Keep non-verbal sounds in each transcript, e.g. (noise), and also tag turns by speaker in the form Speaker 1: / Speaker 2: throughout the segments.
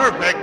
Speaker 1: Perfect.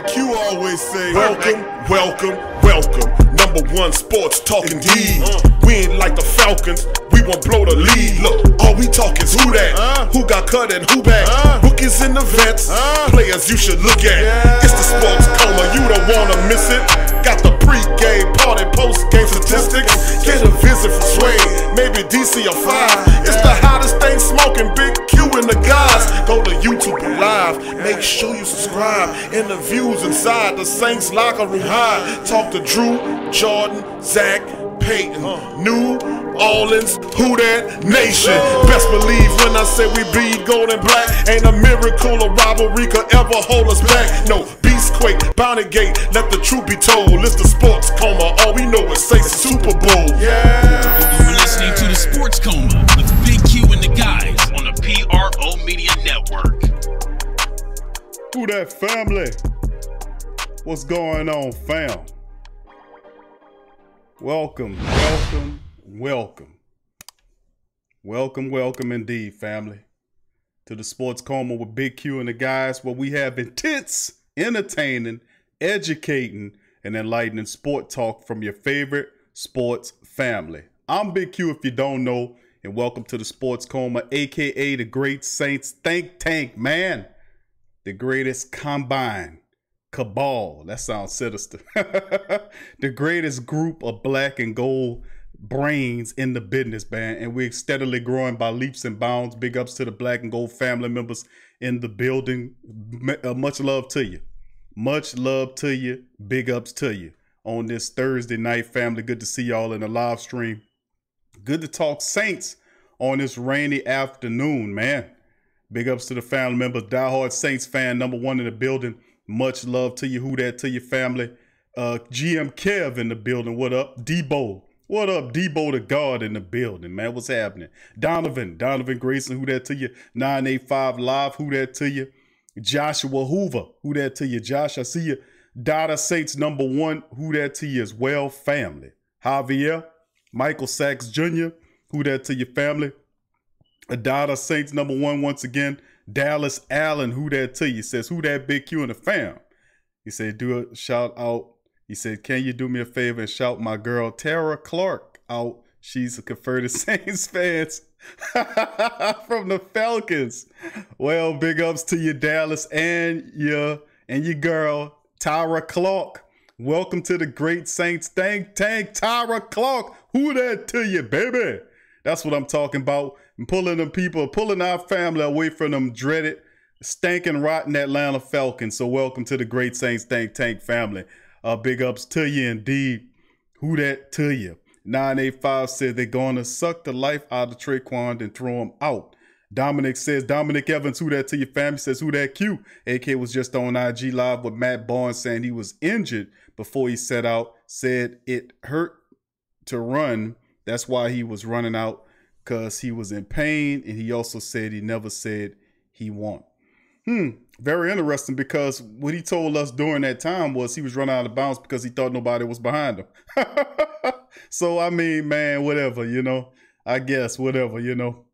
Speaker 2: Like you always say, welcome, welcome, welcome. Number one sports talking D. Uh. We ain't like the Falcons. We won't blow the lead. Look, all we talk is who that, uh. who got cut and who back. Uh. Rookies in the vets, players you should look at. It's the sports coma, you don't wanna miss it. Got the pre-game party, post-game statistics. Get a visit from Sway, maybe DC or five. It's the hottest thing smoking, Big Q and the guys. Go to YouTube live, make sure you subscribe. Interviews inside the Saints locker room high. Talk to Drew, Jordan, Zach, Peyton, New Orleans, who that nation? Best believe when I say we bleed gold and black. Ain't a miracle or rivalry could ever hold us back. No, Beastquake, Bounty Gate, let the truth be told. It's the sports coma, all we know is say Super Bowl. Yeah.
Speaker 3: You're listening to the Sports Coma with Big Q and the guys on the PRO Media Network.
Speaker 2: Who that family?
Speaker 4: What's going on, fam? Welcome, welcome, welcome. Welcome, welcome indeed, family, to the Sports Coma with Big Q and the guys, where we have intense, entertaining, educating, and enlightening sport talk from your favorite sports family. I'm Big Q, if you don't know, and welcome to the Sports Coma, aka the Great Saints Think Tank, man. The greatest combine cabal. That sounds sinister. (laughs) the greatest group of black and gold brains in the business, man. And we're steadily growing by leaps and bounds. Big ups to the black and gold family members in the building. Uh, much love to you. Much love to you. Big ups to you on this Thursday night, family. Good to see y'all in the live stream. Good to talk Saints on this rainy afternoon, man. Big ups to the family members. Diehard Saints fan, number one in the building. Much love to you. Who that to your family? Uh, GM Kev in the building. What up? Debo. What up, Debo the God in the building, man? What's happening? Donovan, Donovan Grayson, who that to you? 985 Live, who that to you? Joshua Hoover, who that to you? Josh, I see you. Dada Saints number one, who that to you as well? Family. Javier, Michael Sachs Jr., who that to your family? Adada Saints number one once again. Dallas Allen, who that to you? Says, who that big Q in the fam? He said, do a shout out. He said, can you do me a favor and shout my girl Tara Clark out? She's a (laughs) converted Saints fans (laughs) from the Falcons. Well, big ups to you, Dallas, and your and your girl Tyra Clark. Welcome to the Great Saints Tank Tank, Tyra Clark. Who that to you, baby? That's what I'm talking about. And pulling them people, pulling our family away from them dreaded, stinking, rotten Atlanta Falcons. So welcome to the Great Saints Tank Tank family. Uh, big ups to you indeed. Who that to you? 985 said they're going to suck the life out of Tre'Quan and throw him out. Dominic says, Dominic Evans, who that to your family? Says, who that Q? AK was just on IG Live with Matt Barnes saying he was injured before he set out. Said it hurt to run. That's why he was running out because he was in pain. And he also said he never said he won. Hmm, very interesting because what he told us during that time was he was running out of bounds because he thought nobody was behind him. (laughs) so, I mean, man, whatever, you know, I guess, whatever, you know.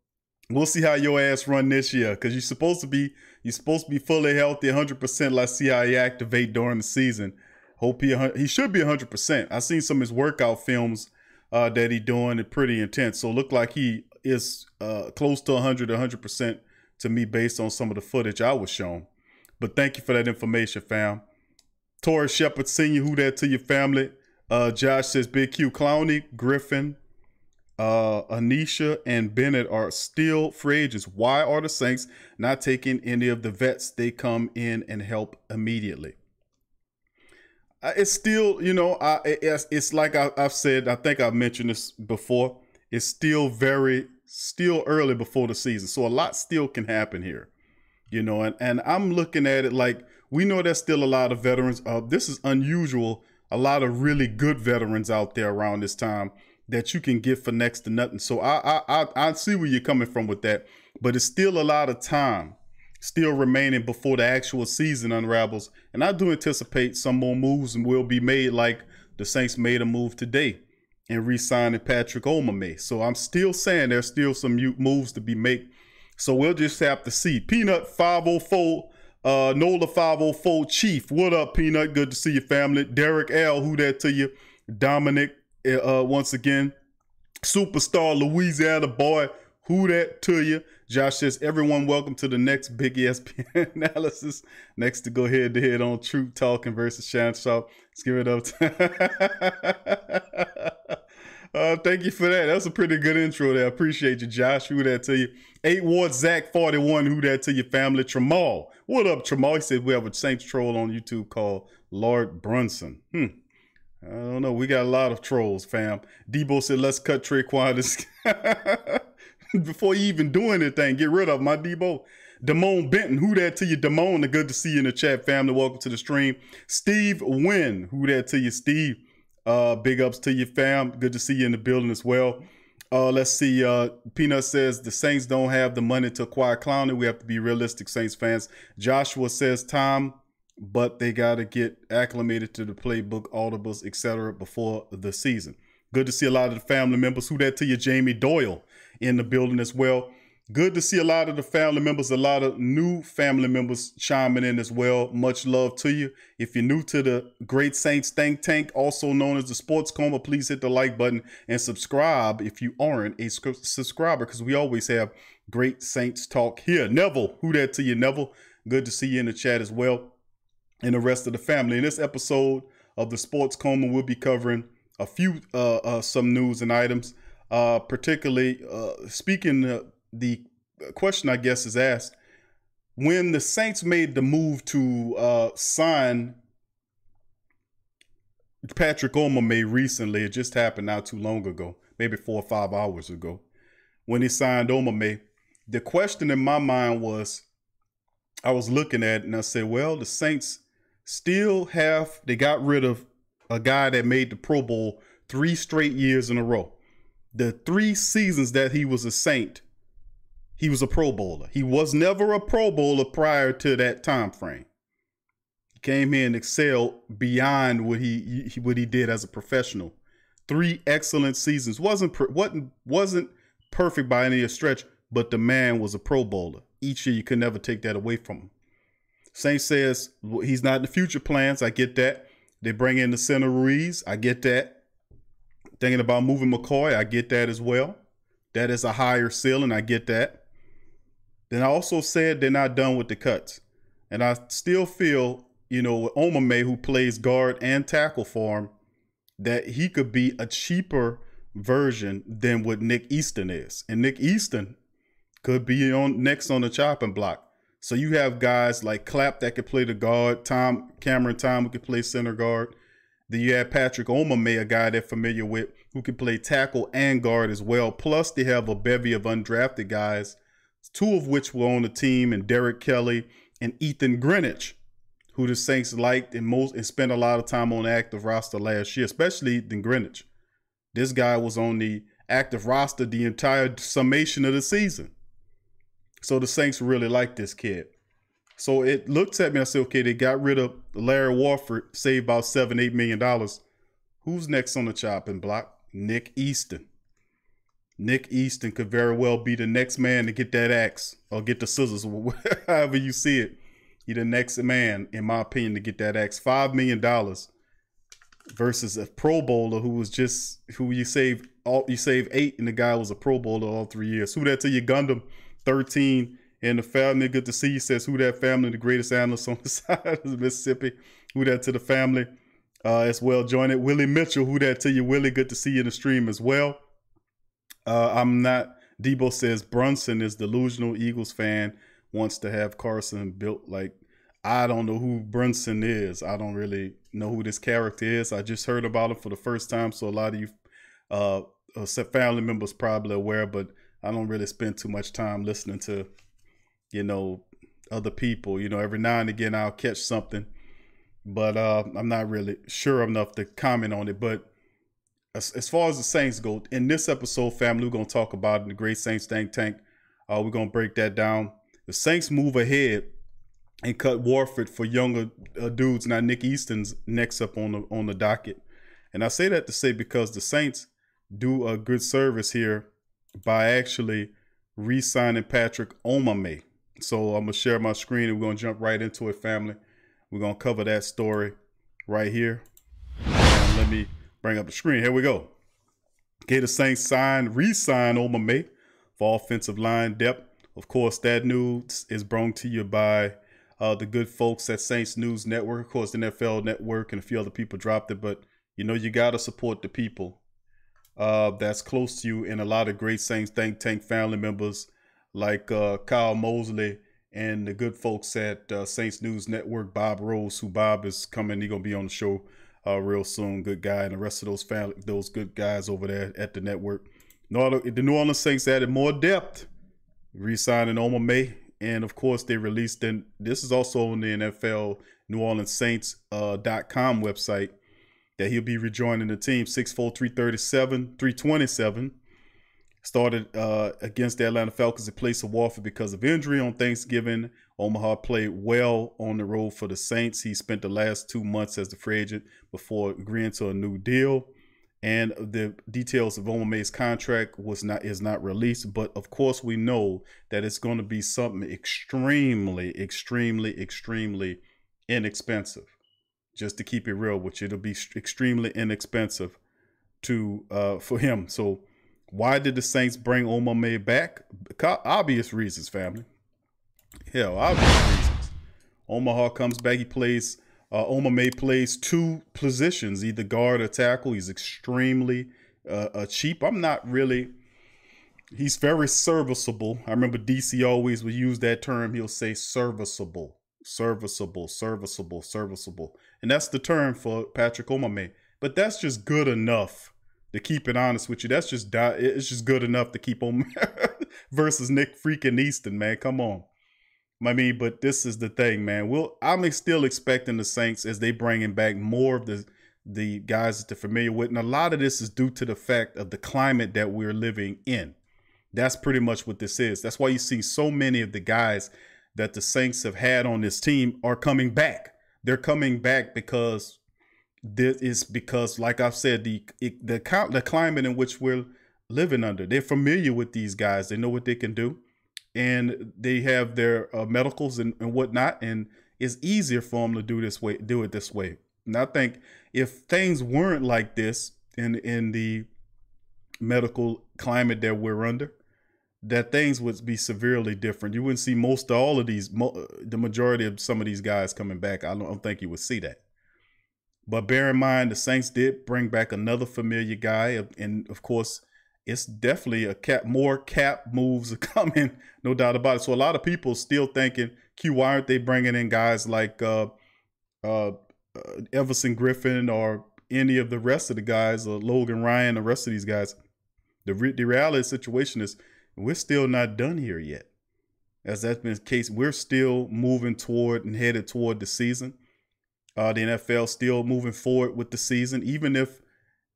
Speaker 4: We'll see how your ass run this year because you're supposed to be you're supposed to be fully healthy, 100. percent Let's see how he activate during the season. Hope he he should be 100. percent I seen some of his workout films uh, that he doing it pretty intense. So look like he is uh, close to 100, 100 percent to me based on some of the footage I was shown. But thank you for that information, fam. Torres Shepard Senior, who that to your family? Uh, Josh says Big Q Clowney, Griffen, uh, Anisha and Bennett are still free agents. Why are the Saints not taking any of the vets? They come in and help immediately. It's still, you know, I, it's, it's like I, I've said. I think I've mentioned this before. It's still very, still early before the season, so a lot still can happen here. You know, and and I'm looking at it like we know there's still a lot of veterans. Uh, this is unusual. A lot of really good veterans out there around this time that you can get for next to nothing. So I I I, I see where you're coming from with that, but it's still a lot of time still remaining before the actual season unravels. And I do anticipate some more moves will be made, like the Saints made a move today and re-signing Patrick Omameh. So I'm still saying there's still some moves to be made. So we'll just have to see. Peanut 504, uh, Nola 504 Chief. What up, Peanut? Good to see your family. Derek L, who that to you? Dominic uh, once again, superstar Louisiana boy. Who that to you? Josh says, everyone welcome to the next big ESPN (laughs) analysis. Next to go head to head on Truth Talking versus Shan Sharp. Let's give it up. (laughs) Uh, thank you for that. That was a pretty good intro there. I appreciate you, Josh. Who that to you? Eight Ward Zach 41. Who that to your family? Tramal. What up, Tramal? He said we have a Saints troll on YouTube called Lord Brunson. Hmm. I don't know. We got a lot of trolls, fam. Debo said, let's cut Tre'Quan (laughs) before you even do anything. Get rid of my Debo. Damone Benton, who that to you, Damone? Good to see you in the chat, family. Welcome to the stream. Steve Wynn, who that to you, Steve? Uh, big ups to you, fam. Good to see you in the building as well. Uh, let's see. Uh, Peanut says the Saints don't have the money to acquire Clowney. We have to be realistic, Saints fans. Joshua says Tom but they got to get acclimated to the playbook, audibles, etc. before the season. Good to see a lot of the family members. Who that to you, Jamie Doyle, in the building as well. Good to see a lot of the family members, a lot of new family members chiming in as well. Much love to you. If you're new to the Great Saints Think Tank, also known as the Sports Coma, please hit the like button and subscribe if you aren't a subscriber because we always have great Saints talk here. Neville, who that to you, Neville? Good to see you in the chat as well. And the rest of the family. In this episode of the Sports Coma, we'll be covering a few, uh, uh some news and items. Uh, particularly uh, speaking the question I guess is asked when the Saints made the move to uh, sign Patrick Omameh recently. It just happened not too long ago, maybe four or five hours ago, when he signed Omameh. The question in my mind was, I was looking at it and I said, well, the Saints still have they got rid of a guy that made the Pro Bowl three straight years in a row. The three seasons that he was a Saint, he was a Pro Bowler. He was never a Pro Bowler prior to that time frame. He came here and excelled beyond what he, what he did as a professional. Three excellent seasons. wasn't wasn't wasn't perfect by any stretch, but the man was a Pro Bowler. Each year, you could never take that away from him. Saint says he's not in the future plans. I get that. They bring in the center Ruiz. I get that. Thinking about moving McCoy. I get that as well. That is a higher ceiling. I get that. Then I also said they're not done with the cuts. And I still feel, you know, with Omameh, who plays guard and tackle for him, that he could be a cheaper version than what Nick Easton is. And Nick Easton could be on next on the chopping block. So you have guys like Clapp that could play the guard, Tom Cameron Tom who could play center guard. Then you have Patrick Omameh, a guy they're familiar with, who can play tackle and guard as well. Plus, they have a bevy of undrafted guys two of which were on the team, and Derek Kelly and Ethan Greenidge, who the Saints liked and most and spent a lot of time on the active roster last year, especially Ethan Greenidge. This guy was on the active roster the entire summation of the season. So the Saints really liked this kid. So it looks at me, I said, okay, they got rid of Larry Warford, saved about seven, eight million dollars. Who's next on the chopping block? Nick Easton. Nick Easton could very well be the next man to get that axe or get the scissors, (laughs) however you see it. He the next man, in my opinion, to get that axe. Five million dollars versus a Pro Bowler who was just who you save all you save eight, and the guy was a Pro Bowler all three years. Who that to you, Gundam? Thirteen and the family. Good to see you. Says who that family, the greatest analyst on the (laughs) side of Mississippi. Who that to the family uh, as well. Join it, Willie Mitchell. Who that to you, Willie? Good to see you in the stream as well. Uh, I'm not. Debo says Brunson is delusional Eagles fan, wants to have Carson built like. I don't know who Brunson is. I don't really know who this character is. I just heard about him for the first time, so a lot of you uh, uh family members probably aware, but I don't really spend too much time listening to, you know, other people. You know, every now and again I'll catch something, but uh, I'm not really sure enough to comment on it. But as, as far as the Saints go, in this episode, family, we're going to talk about in the Great Saints Think Tank. Uh, we're going to break that down. The Saints move ahead and cut Warford for younger uh, dudes. Now Nick Easton's next up on the on the docket, and I say that to say because the Saints do a good service here by actually re-signing Patrick Omameh. So I'm gonna share my screen and we're gonna jump right into it, family. We're gonna cover that story right here. And let me bring up the screen. Here we go. Gator Saints signed, re-signed Omameh for offensive line depth. Of course, that news is brought to you by uh, the good folks at Saints News Network. Of course, the NFL Network and a few other people dropped it, but you know you got to support the people uh, that's close to you and a lot of great Saints think tank family members like uh, Kyle Mosley and the good folks at uh, Saints News Network, Bob Rose, who Bob is coming. He's gonna be on the show uh, real soon. Good guy, and the rest of those family, those good guys over there at the network. The New Orleans Saints added more depth, re-signing Omameh, and of course they released. And this is also on the NFL New Orleans Saints uh, .com website that he'll be rejoining the team 6'4", 337, 327. Started uh, against the Atlanta Falcons at place of Warford because of injury on Thanksgiving. Omameh played well on the road for the Saints. He spent the last two months as the free agent before agreeing to a new deal. And the details of Omameh's contract was not is not released, but of course we know that it's going to be something extremely, extremely, extremely inexpensive. Just to keep it real which it'll be extremely inexpensive to uh, for him. So why did the Saints bring Omar back? Obvious reasons, family. Hell, obvious reasons. Omameh comes back. He plays. Uh, May plays two positions, either guard or tackle. He's extremely uh, uh, cheap. I'm not really. He's very serviceable. I remember DC always would use that term. He'll say serviceable, serviceable, serviceable, serviceable, and that's the term for Patrick Omameh. But that's just good enough to keep it honest with you. That's just it's just good enough to keep on (laughs) versus Nick freaking Easton, man. Come on. I mean, but this is the thing, man. We'll I'm still expecting the Saints as they bringing back more of the the guys that they're familiar with, and a lot of this is due to the fact of the climate that we're living in. That's pretty much what this is. That's why you see so many of the guys that the Saints have had on this team are coming back. They're coming back because this is because, like I've said, the the the climate in which we're living under. They're familiar with these guys. They know what they can do, and they have their uh, medicals and, and whatnot. And it's easier for them to do this way, do it this way. And I think if things weren't like this in in the medical climate that we're under, that things would be severely different. You wouldn't see most of all of these, the majority of some of these guys coming back. I don't, I don't think you would see that. But bear in mind, the Saints did bring back another familiar guy, and of course, it's definitely a cap. More cap moves (laughs) are coming, no doubt about it. So a lot of people still thinking, Q, why aren't they bringing in guys like uh, uh, uh, Everson Griffen or any of the rest of the guys, or Logan Ryan, the rest of these guys? The re- the reality the situation is we're still not done here yet. As that's been the case, we're still moving toward and headed toward the season. Uh, the NFL still moving forward with the season, even if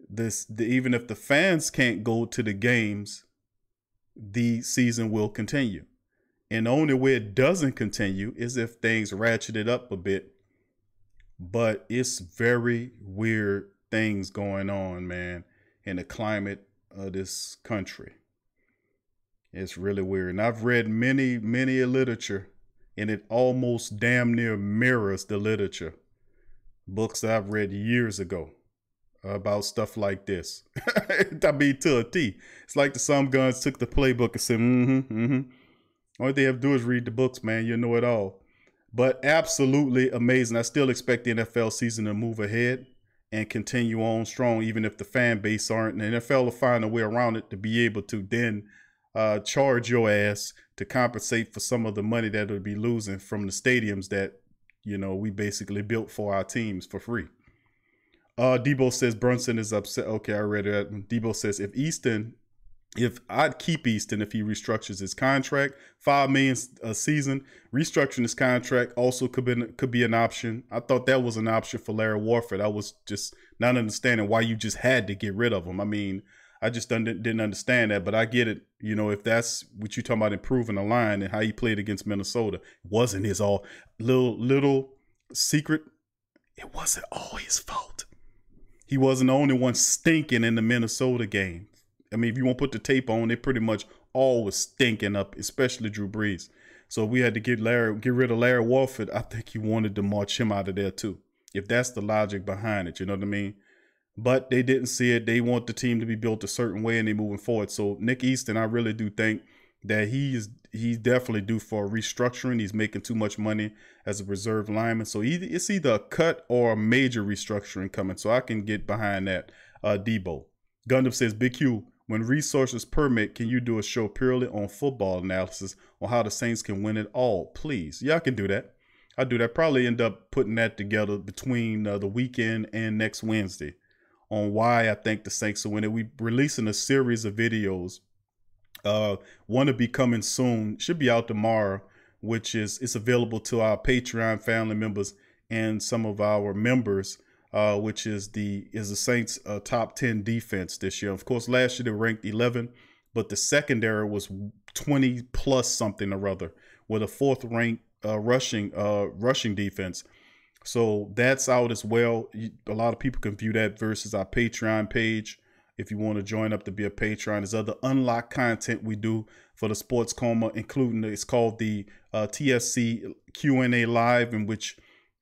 Speaker 4: this, the, even if the fans can't go to the games, the season will continue. And the only way it doesn't continue is if things ratcheted up a bit. But it's very weird things going on, man, in the climate of this country. It's really weird. And I've read many, many literature, and it almost damn near mirrors the literature books that I've read years ago about stuff like this. (laughs) I mean, to a T. It's like the some guns took the playbook and said, mm-hmm, mm-hmm. All they have to do is read the books, man. You know it all. But absolutely amazing. I still expect the NFL season to move ahead and continue on strong, even if the fan base aren't. And the NFL will find a way around it to be able to then uh, charge your ass to compensate for some of the money that it'll be losing from the stadiums that you know, we basically built for our teams for free. Uh, Debo says Brunson is upset. Okay, I read it. Debo says if Easton, if I'd keep Easton if he restructures his contract, five million a season. Restructuring his contract also could be could be an option. I thought that was an option for Larry Warford. I was just not understanding why you just had to get rid of him. I mean, I just didn't understand that, but I get it. You know, if that's what you're talking about improving the line and how he played against Minnesota, wasn't his all little little secret. It wasn't all his fault. He wasn't the only one stinking in the Minnesota game. I mean, if you want to put the tape on, they pretty much all was stinking up, especially Drew Brees. So we had to get Larry, get rid of Larry Warford. I think he wanted to march him out of there too. If that's the logic behind it, you know what I mean? But they didn't see it. They want the team to be built a certain way and they're moving forward. So Nick Easton, I really do think that he is he's definitely due for restructuring. He's making too much money as a reserve lineman. So either, it's either a cut or a major restructuring coming. So I can get behind that. Uh, Debo. Gundam says, Big Q, when resources permit, can you do a show purely on football analysis on how the Saints can win it all? Please. Yeah, I can do that. I'll do that. Probably end up putting that together between uh, the weekend and next Wednesday on why I think the Saints will win it. We're releasing a series of videos. Uh, one to be coming soon, should be out tomorrow, which is it's available to our Patreon family members and some of our members. Uh, which is the is the Saints' uh, top ten defense this year. Of course, last year they ranked 11, but the secondary was 20 plus something or other with a fourth ranked uh, rushing uh, rushing defense. So that's out as well. A lot of people can view that versus our Patreon page. If you want to join up to be a Patreon, there's other unlocked content we do for the Sports Coma, including it's called the uh, TSC Q&A Live, in which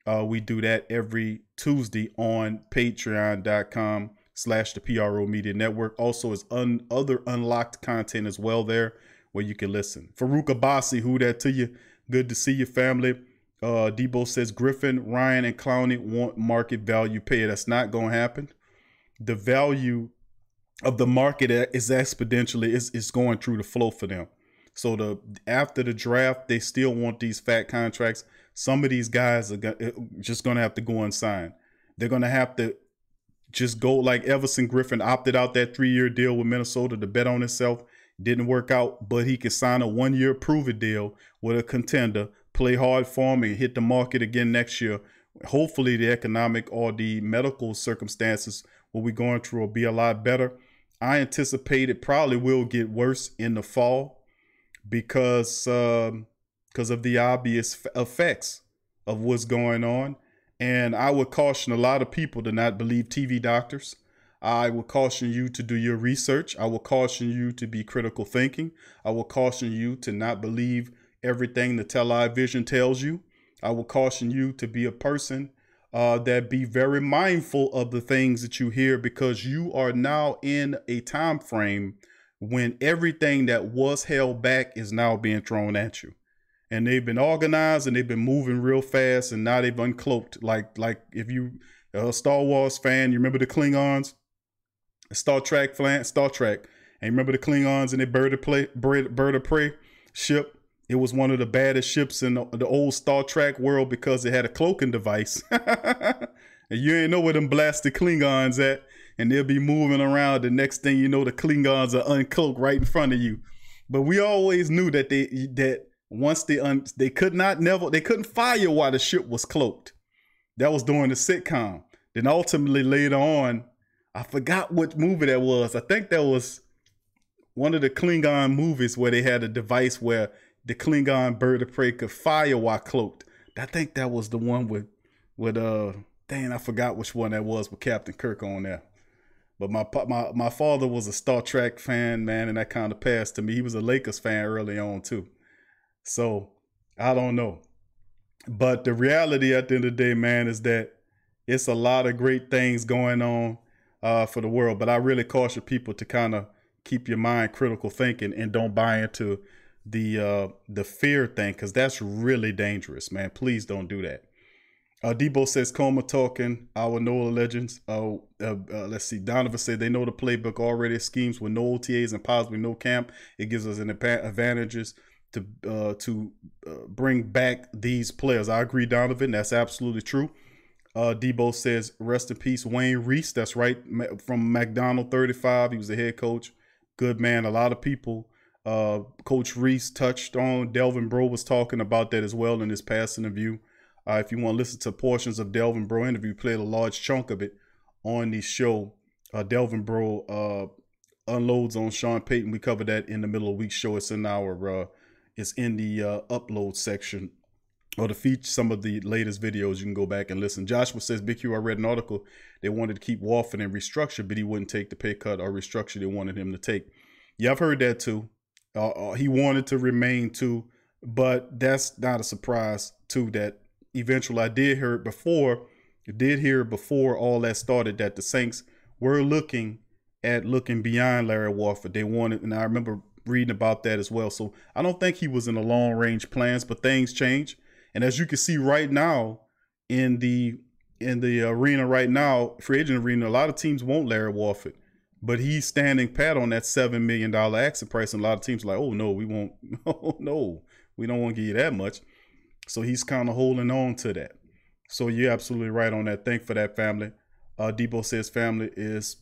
Speaker 4: uh, we do that every Tuesday on patreon.com slash the PRO Media Network. Also, is un- other unlocked content as well there where you can listen. Farouk Abasi, who that to you? Good to see your family. Uh, Debo says Griffen, Ryan, and Clowney want market value pay. That's not going to happen. The value of the market is exponentially is, is going through the flow for them. So the after the draft, they still want these fat contracts. Some of these guys are uh, just going to have to go and sign. They're going to have to just go like Everson Griffen opted out that three year deal with Minnesota to bet on himself. Didn't work out, but he could sign a one year prove it deal with a contender play hard for and hit the market again next year. Hopefully, the economic or the medical circumstances what we're going through will be a lot better. I anticipate it probably will get worse in the fall because um, because of the obvious effects of what's going on. And I would caution a lot of people to not believe TV doctors. I will caution you to do your research. I will caution you to be critical thinking. I will caution you to not believe everything the television tells you. I will caution you to be a person uh, that be very mindful of the things that you hear because you are now in a time frame when everything that was held back is now being thrown at you. And they've been organized and they've been moving real fast and now they've uncloaked. Like like if you a Star Wars fan, you remember the Klingons, Star Trek Star Trek, and remember the Klingons and their bird of play, bird, bird of prey ship it was one of the baddest ships in the, the old Star Trek world because it had a cloaking device. (laughs) and you ain't know where them blasted Klingons at. And they'll be moving around. The next thing you know, the Klingons are uncloaked right in front of you. But we always knew that they that once they un, they could not never they couldn't fire while the ship was cloaked. That was during the sitcom. Then ultimately later on, I forgot what movie that was. I think that was one of the Klingon movies where they had a device where the Klingon bird of prey could fire while cloaked. I think that was the one with with uh dang I forgot which one that was with Captain Kirk on there. But my my my father was a Star Trek fan, man, and that kind of passed to me. He was a Lakers fan early on too. So I don't know. But the reality at the end of the day, man, is that it's a lot of great things going on uh, for the world. But I really caution people to kind of keep your mind critical thinking and don't buy into the uh the fear thing because that's really dangerous, man. Please don't do that. Uh, Debo says Coma talking our NOLA legends. Uh, uh, uh, let's see. Donovan said they know the playbook already. Schemes with no OTAs and possibly no camp. It gives us an advantages to uh, to uh, bring back these players. I agree, Donovan. That's absolutely true. Uh, Debo says rest in peace, Wayne Reese. That's right from McDonogh 35. He was the head coach. Good man. A lot of people uh, Coach Reese touched on. Delvin Breaux was talking about that as well in his past interview. Uh, if you want to listen to portions of Delvin Breaux interview, played a large chunk of it on the show. Uh, Delvin Breaux uh, unloads on Sean Payton. We covered that in the middle of the week show. It's in our uh, it's in the uh, upload section or to feature some of the latest videos. You can go back and listen. Joshua says, Big Q, I read an article. They wanted to keep Warford and restructure, but he wouldn't take the pay cut or restructure they wanted him to take. Yeah, I've heard that too. Uh, uh, he wanted to remain too, but that's not a surprise too. That eventually I did hear it before, did hear before all that started that the Saints were looking at looking beyond Larry Warford. They wanted, and I remember reading about that as well. So I don't think he was in the long range plans, but things change. And as you can see right now in the in the arena right now, free agent arena, a lot of teams want Larry Warford. But he's standing pat on that seven million dollar exit price, and a lot of teams are like, oh no, we won't. No, (laughs) no, we don't want to give you that much. So he's kind of holding on to that. So you're absolutely right on that. Thank for that family. Uh, Debo says family is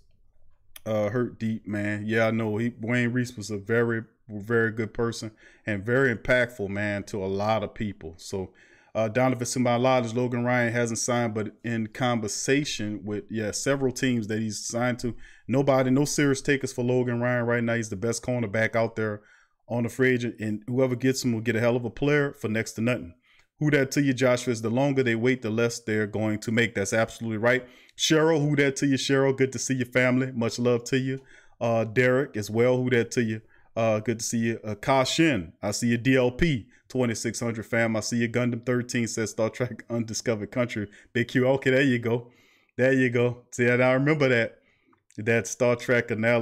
Speaker 4: uh, hurt deep, man. Yeah, I know. He Wayne Reese was a very, very good person and very impactful, man, to a lot of people. So Uh, Donovan Sumalades, Logan Ryan hasn't signed, but in conversation with yeah several teams that he's signed to. Nobody, no serious takers for Logan Ryan right now. He's the best cornerback out there on the free agent, and whoever gets him will get a hell of a player for next to nothing. Who that to you, Joshua? Is the longer they wait, the less they're going to make. That's absolutely right. Cheryl, who that to you, Cheryl? Good to see your family. Much love to you. Uh, Derek as well. Who that to you? Uh, good to see you. Uh, Ka Shin, I see you. DLP 2600 fam. I see you. Gundam 13 says Star Trek (laughs) Undiscovered Country. Big Q. Okay, there you go. There you go. See, I remember that. That Star Trek analogy.